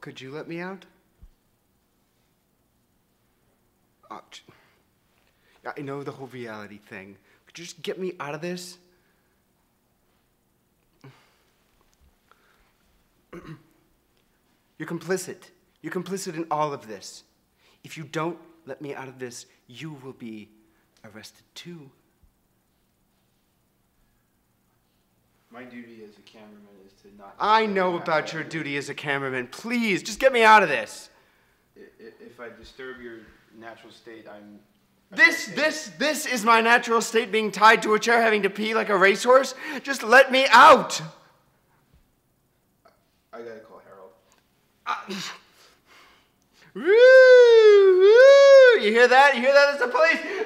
could you let me out? Uh, I know the whole reality thing. Could you just get me out of this? You're complicit. You're complicit in all of this. If you don't let me out of this, you will be arrested too. My duty as a cameraman is to not. I know about your duty as a cameraman. Please, just get me out of this. If I disturb your natural state, I'm. This, this, this is my natural state being tied to a chair having to pee like a racehorse. Just let me out. I gotta call Harold. Uh, woo, woo. You hear that? You hear that? It's the police.